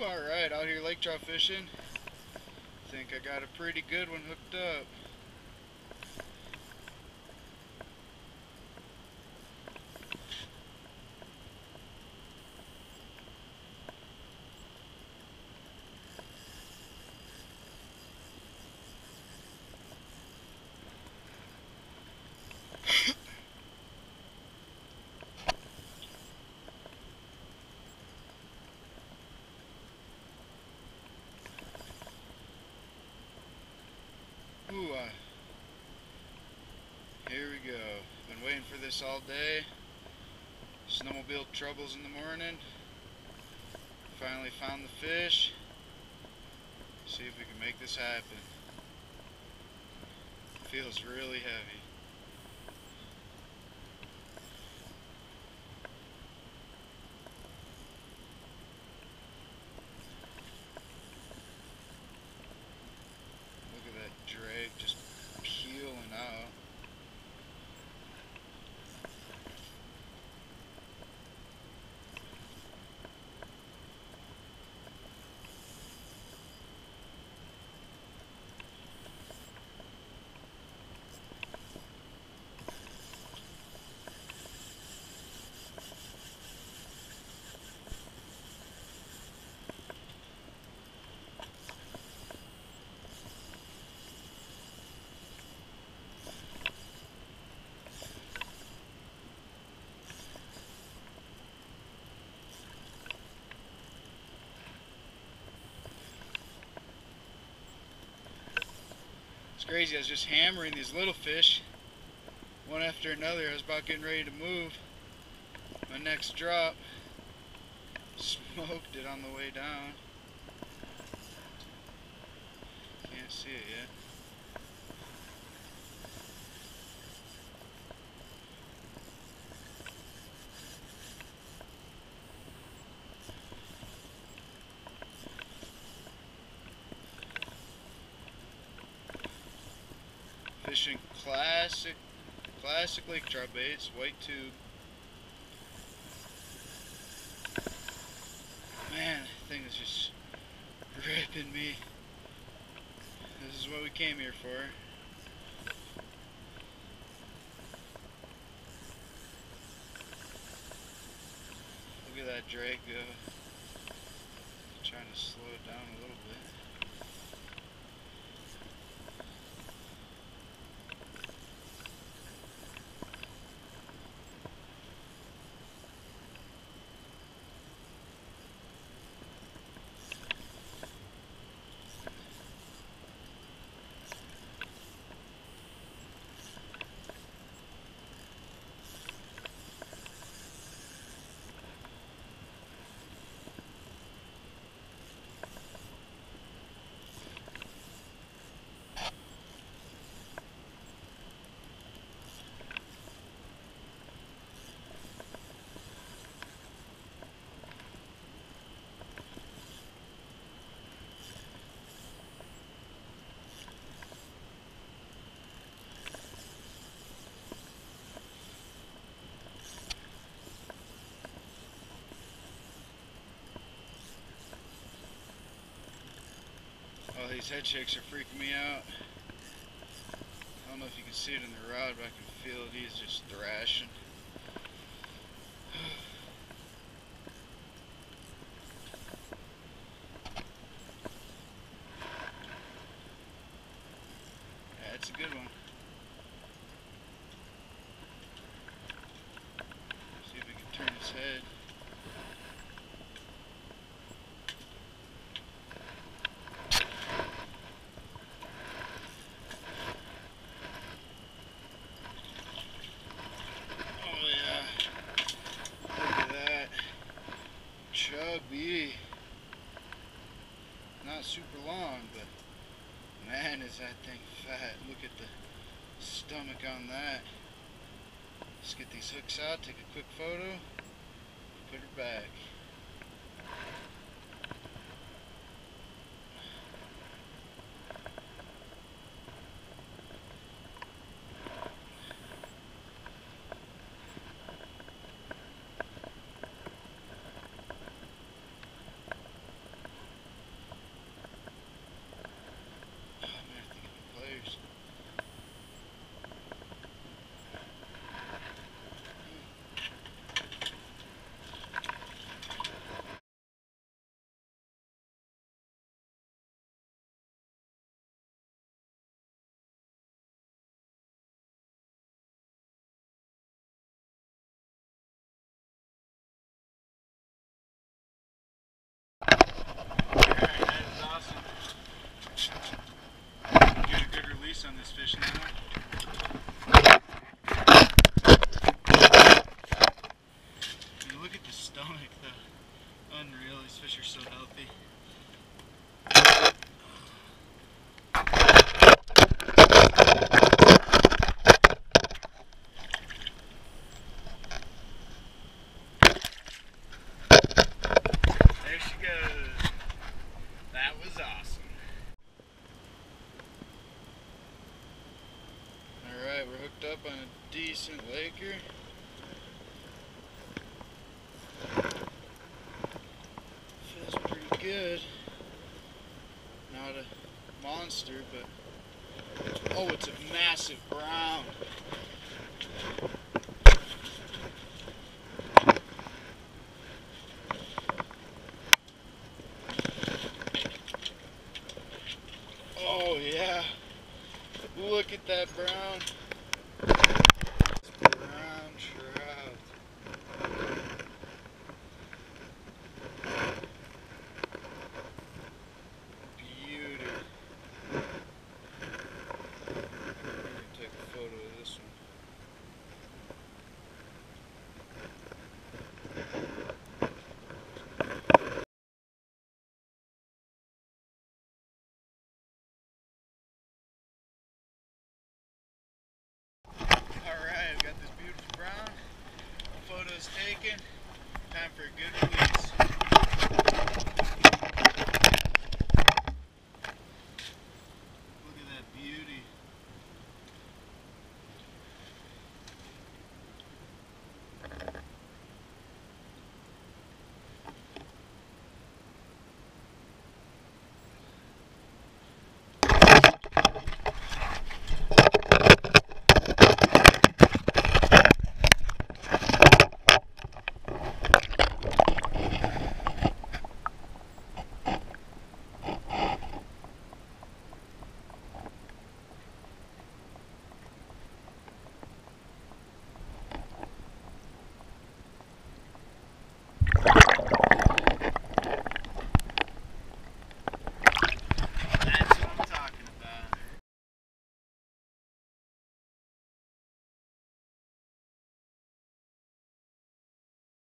Alright, out here lake trout fishing. I think I got a pretty good one hooked up. Ooh, uh, here we go. Been waiting for this all day. Snowmobile troubles in the morning. Finally found the fish. See if we can make this happen. Feels really heavy. Look at that drag just peeling out. It's crazy. I was just hammering these little fish, one after another. I was about getting ready to move. My next drop, smoked it on the way down. Can't see it yet. Fishing classic, classic lake trout baits, white tube. Man, that thing is just ripping me. This is what we came here for. Look at that drag go. Uh, trying to slow it down a little bit. Oh, these head shakes are freaking me out. I don't know if you can see it in the rod, but I can feel it. He's just thrashing. Yeah, it's a good one. See if we can turn his head. Oh yeah. Look at that. Chubby. Not super long, but man is that thing fat. Look at the stomach on that. Let's get these hooks out, take a quick photo, put her back. Uh, unreal, these fish are so healthy. There she goes. That was awesome. Alright, we're hooked up on a decent laker. a monster, but oh, it's a massive brown. Oh yeah, look at that brown. Brown trout.